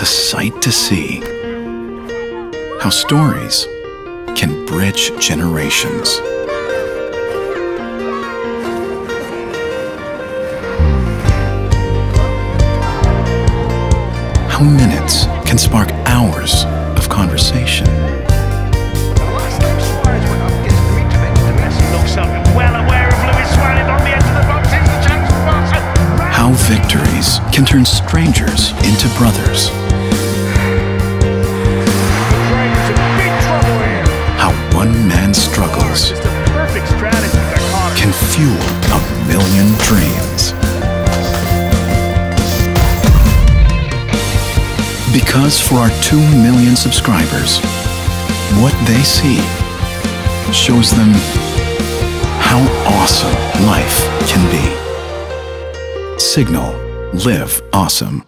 It's a sight to see how stories can bridge generations. How minutes can spark hours of conversation. How victories can turn strangers into brothers. Struggles can fuel a million dreams. Because for our 2 million subscribers, what they see shows them how awesome life can be. Cignal Live Awesome.